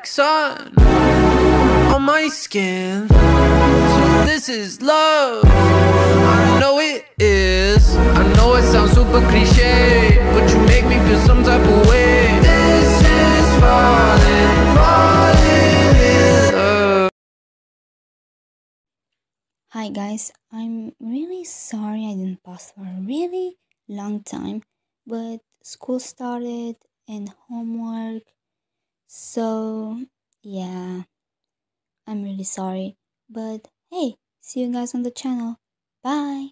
like sun on my skin. So this is love. I know it is. I know it sounds super cliche, but you make me feel some type of way. This is falling, falling in love. Hi guys, I'm really sorry I didn't post for a really long time, but school started and homework. So, yeah, I'm really sorry. But hey, see you guys on the channel. Bye.